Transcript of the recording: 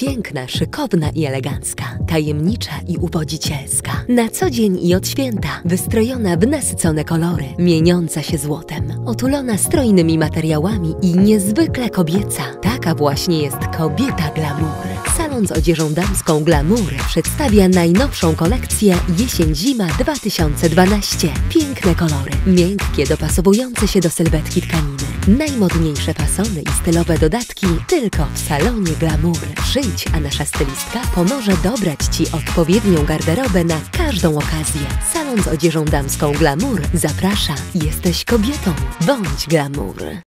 Piękna, szykowna i elegancka, tajemnicza i uwodzicielska. Na co dzień i od święta, wystrojona w nasycone kolory, mieniąca się złotem, otulona strojnymi materiałami i niezwykle kobieca. Taka właśnie jest kobieta glamour. Salon z odzieżą damską Glamour przedstawia najnowszą kolekcję jesień-zima 2012. Piękne kolory, miękkie, dopasowujące się do sylwetki tkaniny. Najmodniejsze fasony i stylowe dodatki tylko w salonie Glamour. Przyjdź, a nasza stylistka pomoże dobrać Ci odpowiednią garderobę na każdą okazję. Salon z odzieżą damską Glamour zaprasza. Jesteś kobietą, bądź Glamour.